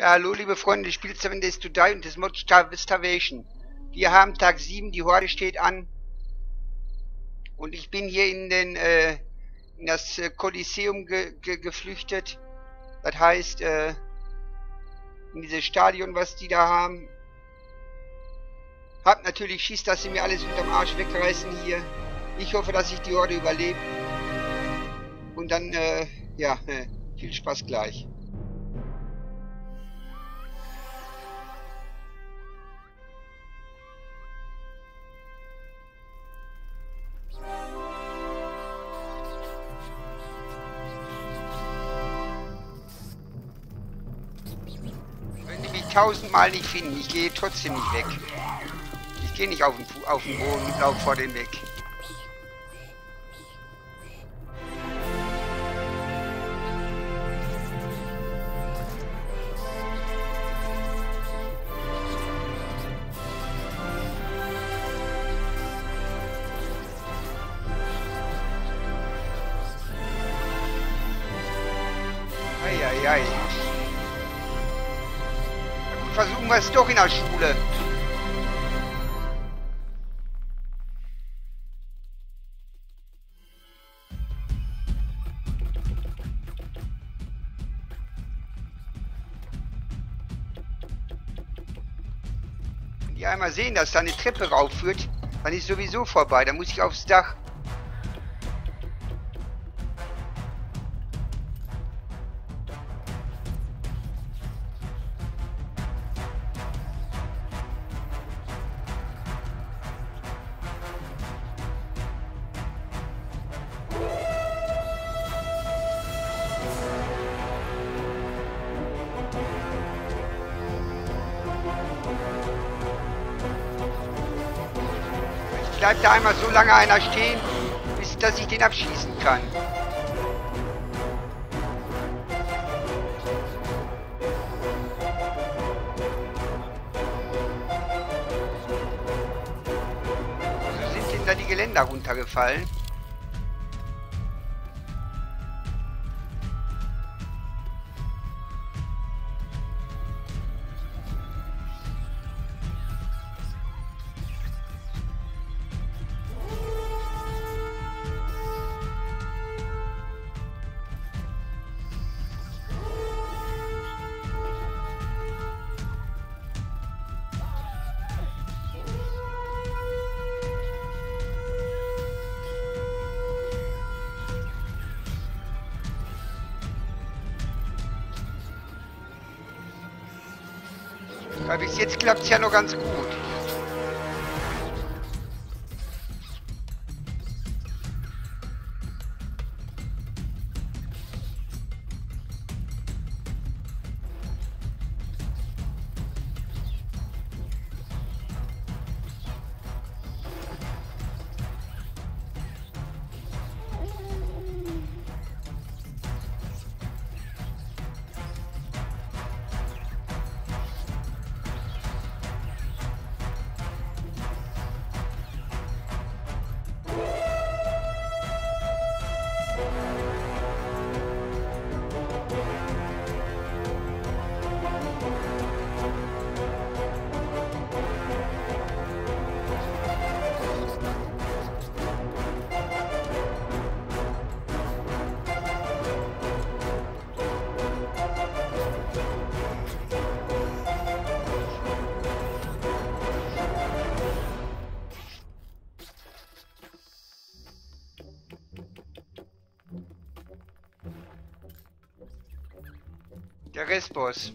Ja, hallo liebe Freunde des Spiels Seven Days to Die und des Mod Star Starvation. Wir haben Tag 7, die Horde steht an. Und ich bin hier in den, äh, in das äh, Kolosseum ge ge geflüchtet. Das heißt, äh, in dieses Stadion, was die da haben. Hab natürlich Schiss, dass sie mir alles unterm Arsch wegreißen hier. Ich hoffe, dass ich die Horde überlebe. Und dann, äh, ja, äh, viel Spaß gleich. Tausendmal nicht finden, ich gehe trotzdem nicht weg. Ich gehe nicht auf den, auf den Boden und laufe vor den weg. Es doch in der Schule. Wenn die einmal sehen, dass da eine Treppe raufführt, dann ist sowieso vorbei. Dann muss ich aufs Dach. Bleibt da einmal so lange einer stehen, bis dass ich den abschießen kann. So sind denn da die Geländer runtergefallen? Weil bis jetzt klappt es ja noch ganz gut. Der Restboss.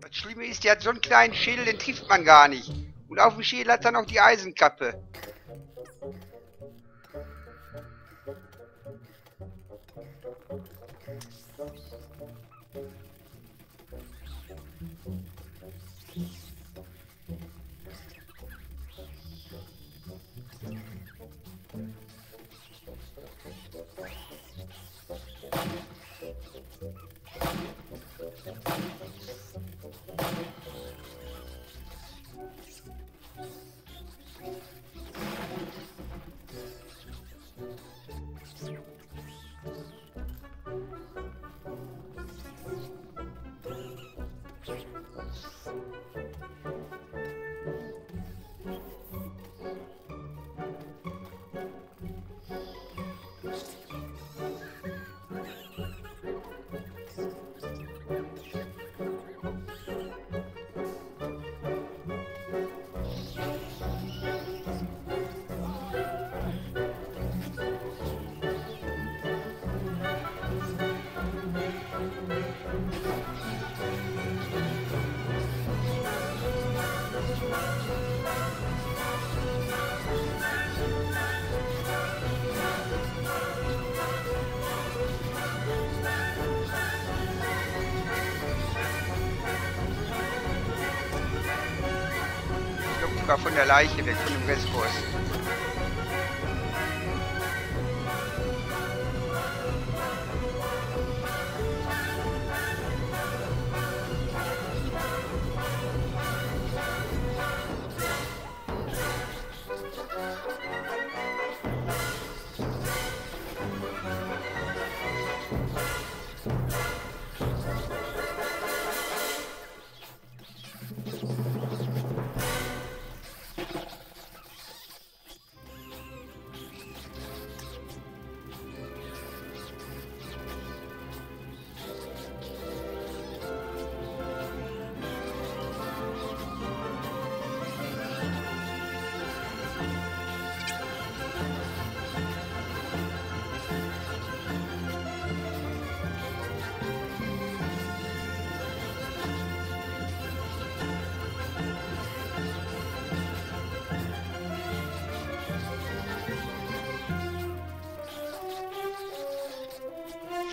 Das Schlimme ist, der hat so einen kleinen Schädel, den trifft man gar nicht. Und auf dem Schädel hat er noch die Eisenkappe. Sogar von der Leiche weg, von dem Restboss.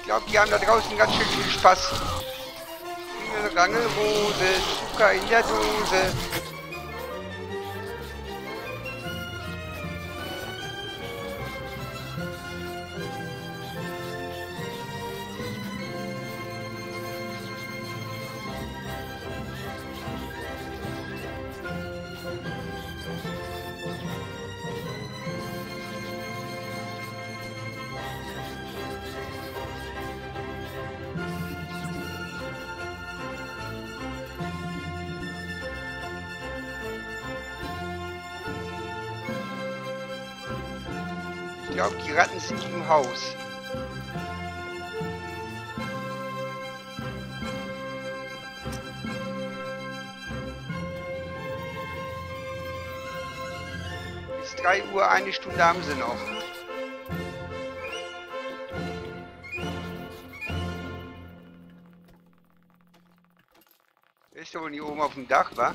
Glaube, die haben da draußen ganz schön viel Spaß. Rangelrose, Zucker in der Dose. Ich glaube, die Ratten sind im Haus. Bis 3 Uhr, eine Stunde haben sie noch. Ist doch wohl nicht oben auf dem Dach, wa?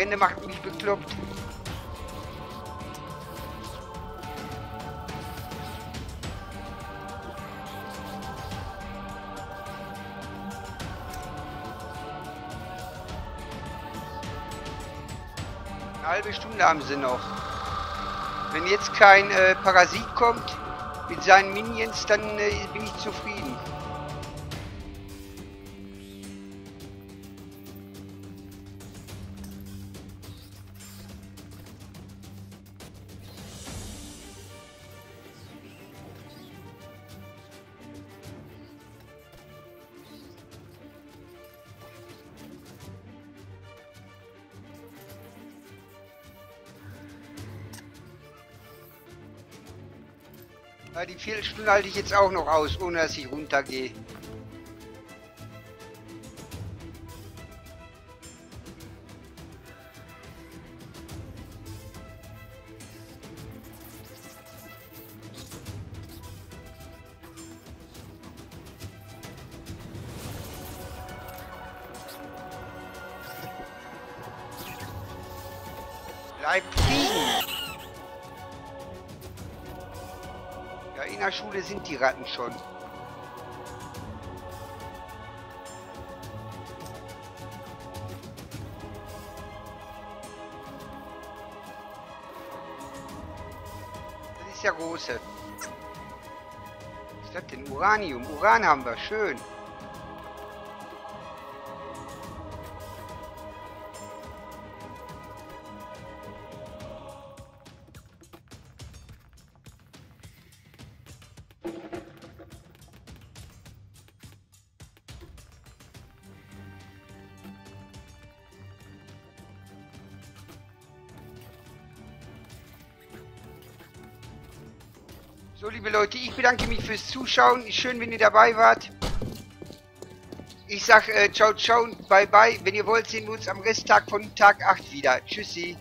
Gerände macht mich bekloppt. Eine halbe Stunde haben sie noch. Wenn jetzt kein äh, Parasit kommt mit seinen Minions, dann äh, bin ich zufrieden. Ja, die Viertelstunde halte ich jetzt auch noch aus, ohne dass ich runtergehe. Bleib liegen! Ja, in der Schule sind die Ratten schon. Das ist ja große. Was ist das denn? Uranium. Uran haben wir. Schön. So, liebe Leute, ich bedanke mich fürs Zuschauen. Schön, wenn ihr dabei wart. Ich sag äh, ciao, ciao, bye, bye. Wenn ihr wollt, sehen wir uns am Resttag von Tag 8 wieder. Tschüssi.